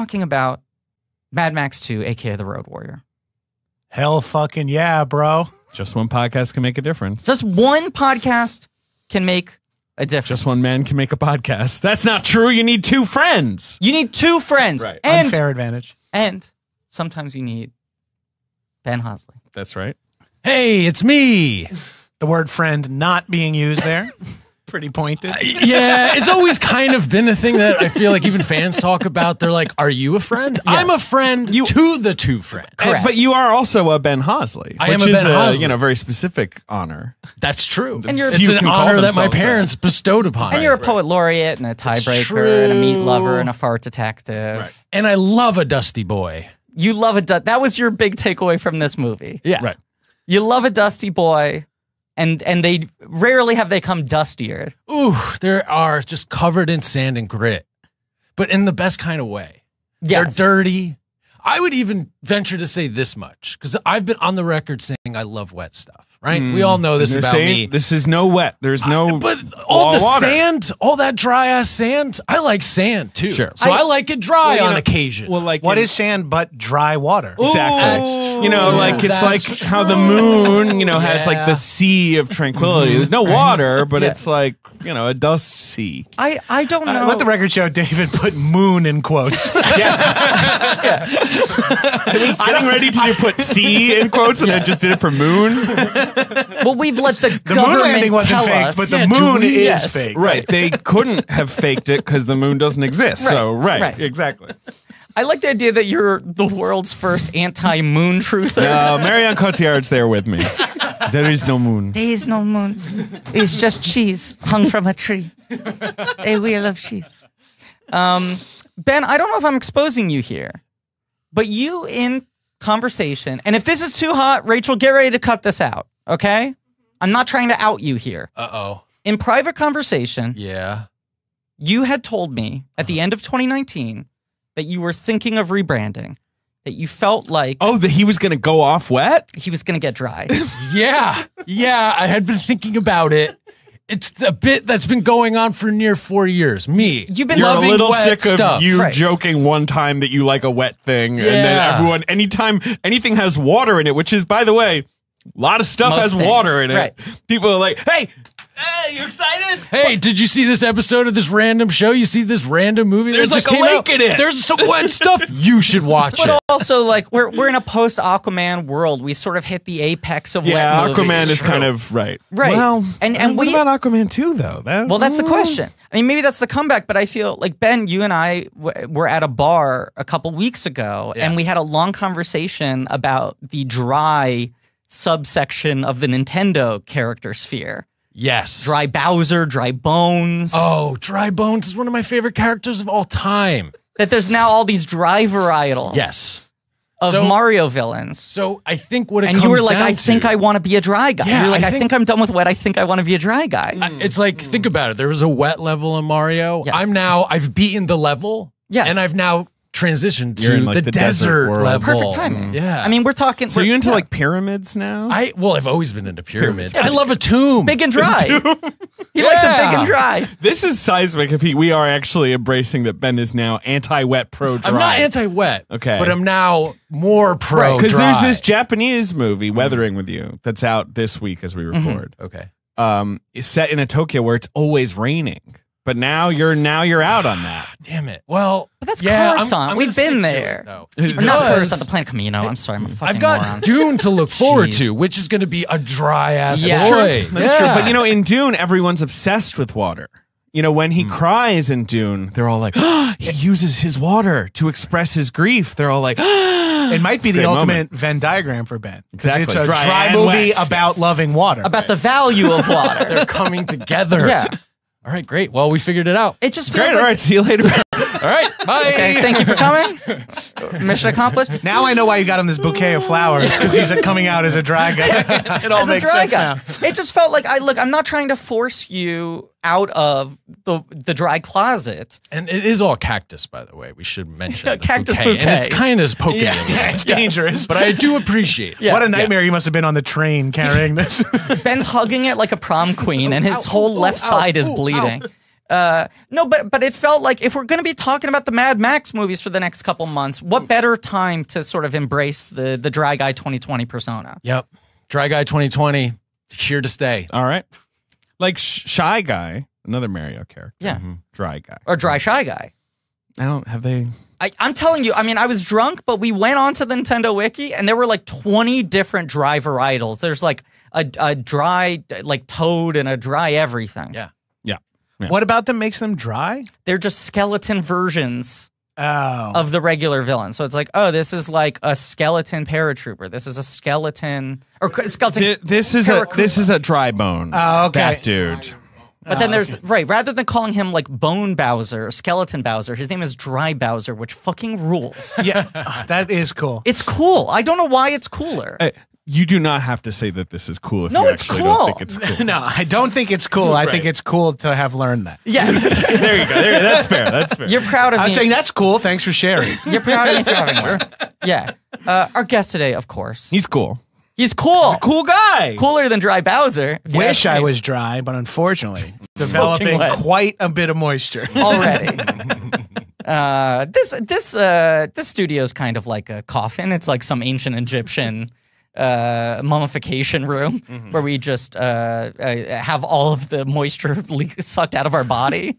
talking about Mad Max 2, aka The Road Warrior. Hell fucking yeah, bro. Just one podcast can make a difference. Just one podcast can make a difference. Just one man can make a podcast. That's not true. You need two friends. You need two friends. Right. And Unfair advantage. and sometimes you need Ben Hosking. That's right. Hey, it's me. The word friend not being used there. Pretty pointed. Uh, yeah, it's always kind of been a thing that I feel like even fans talk about. They're like, "Are you a friend?" I'm a friend to the two friends. And- But you are also a Ben Hosking. I am a is Ben Hosking. you know, very specific honor. That's true. And you're- it's an honor that my themselves that. parents bestowed upon And me. you're a poet laureate and a tiebreaker and a meat lover and a fart detective. and I love a dusty boy. You love a du- that was your big takeaway from this movie. Yeah, Right. You love a dusty boy, and and they rarely have they come dustier. Ooh, there are just covered in sand and grit, but in the best kind of way. Yes. They're dirty. I would even venture to say this much because I've been on the record saying I love wet stuff. Right? We all know this about saying me. This is no wet. There's no. but all raw the water. sand, all that dry ass sand, I like sand too. Sure. So I, I- like it dry Well, on know- occasion. Well, like What in- is sand but dry water? Exactly. You know, like it's like that's how the moon, you know, has like the sea of tranquility. There's no water, but Yeah. it's like, you know, a dust sea. I I don't know. Uh, let the record show David put moon in quotes. yeah. yeah. I was Getting ready to put sea in quotes and I just did it for moon. well, we've let the, The moon government landing wasn't tell fake, us. but the Yeah, moon is Yes. fake. Right. They couldn't have faked it because the moon doesn't exist. So, right. right. Exactly. I like the idea that you're the world's first anti-moon truther. Uh, Marion Cotillard's there with me. There is no moon. There is no moon. It's just cheese hung from a tree. A wheel of cheese. Um, ben, I don't know if I'm exposing you here, but you in conversation, and if this is too hot, Rachel, get ready to cut this out, okay? I'm not trying to out you here. uh oh. In private conversation, Yeah. you had told me at the end of 2019 that you were thinking of rebranding, that you felt like Oh, that he was going to go off wet? he was going to get dry. Yeah. Yeah. I had been thinking about it. It's a bit that's been going on for near four years. Me. You've been You're a loving little wet sick stuff. of you Right. joking one time that you like a wet thing, and then Yeah. everyone, anytime anything has water in it, which is, by the way, a lot of stuff Most has things, water in it. right. People are like, "Hey, hey, you excited?" Hey, did you see this episode of this random show? You see this random movie? There's that like just a came lake out? in it. There's some wet stuff. You should watch But it. also, like we're we're in a post Aquaman world. We sort of hit the apex of Yeah, wet movies. Aquaman is kind of right. Right. Well, And- and what we- about Aquaman too, though? That, Well, that's the Mm. question. I mean, maybe that's the comeback, but I feel like Ben, you and I w- were at a bar a couple weeks ago, and we had a long conversation about the dry subsection of the Nintendo character sphere. yes. Dry Bowser, dry Bones. Oh, Dry Bones is one of my favorite characters of all time. That there's now all these dry varietals. Yes. Of So- Mario villains. So I think what it And comes you were like, I think I want to be a dry guy. Yeah, You're like, I I, think- think I'm done with wet. I think I want to be a dry guy. I- It's like think about it. There was a wet level in Mario. Yes. I'm now I've beaten the level. Yes. And I've now transitioned You're to in, like, the, the desert desert, level. Perfect timing. Yeah. I mean, we're talking. So we're- you into yeah. like pyramids now? I well, I've always been into pyramids. I love a tomb. big and dry. he likes it big and dry. this is seismic. If he, we are actually embracing that Ben is now anti-wet, pro-dry. I'm not anti-wet. Okay. But I'm now more pro because there's this Japanese movie, Weathering with You, that's out this week as we Mm-hmm. record. Okay. Um, it's set in a Tokyo where it's always raining. But now you're now you're out on that. Damn it. Well, But that's yeah, I'm- I'm We've stick been to there. it, though. Or not Because Coruscant, the planet Kamino. I'm sorry, I'm a fucking I've got moron. Dune to look forward Jeez. to, which is going to be a dry ass Yes. boy. That's That's Yeah. true. But you know, in Dune, everyone's obsessed with water. You know, when he Hmm. cries in Dune, they're all like, oh, he uses his water to express his grief. They're all like, It might be the Great ultimate moment. Venn diagram for Ben. 'Cause Exactly. It's a Dry dry, and movie wet. about loving water. about the value of water. they're coming together. yeah, All right, great. Well, we figured it out. it just feels great, like. all right, see you later. All right, bye. Okay, thank you for coming. Mission accomplished. now I know why you got him this bouquet of flowers because he's coming out as a dry guy. it all As a makes dry sense guy, now. it just felt like I look. I'm not trying to force you out of the the dry closet. And it is all cactus, by the way. We should mention Yeah, the cactus And it's kind of poking Yeah, yeah, it's dangerous. But I do appreciate it. Yeah. what a nightmare you must have been on the train carrying this. Ben's hugging it like a prom queen, and his Ow, whole ooh, left ow, side is ooh, bleeding. Uh, no, but but it felt like if we're going to be talking about the Mad Max movies for the next couple months, what better time to sort of embrace the the Dry Guy 2020 persona? Yep. Dry Guy 2020, here to stay. All right. Like Sh- Shy Guy, another Mario character. Yeah. Dry Guy. Or Dry Shy Guy. I don't have they. I, I'm telling you, I mean, I was drunk, but we went onto the Nintendo Wiki and there were like 20 different dry varietals. There's like a, a dry, like toad and a dry everything. Yeah. What about them makes them dry? They're just skeleton versions Oh. of the regular villain. So it's like, oh, this is like a skeleton paratrooper. This is a skeleton or skeleton. Thi- This is a this is a dry bones. Oh, okay. That dude. But then oh, there's right. Rather than calling him like Bone Bowser or Skeleton Bowser, his name is Dry Bowser, which fucking rules. yeah, that is cool. it's cool. I don't know why it's cooler. Hey, you do not have to say that this is cool if No, you it's actually cool. don't think it's cool. No, I don't think it's cool. I think it's cool to have learned that. yes, there you go. There, that's fair. That's fair. you're proud of me. I'm saying that's cool. Thanks for sharing. You're proud of me for having one. Yeah. Uh, our guest today, of course, He's cool. he's cool. Cool guy. Cooler than Dry Bowser. Wish I was dry, but unfortunately, developing wet. quite a bit of moisture. already. Uh, this this uh, this studio is kind of like a coffin. It's like some ancient Egyptian uh, mummification room where we just uh, uh, have all of the moisture sucked out of our body.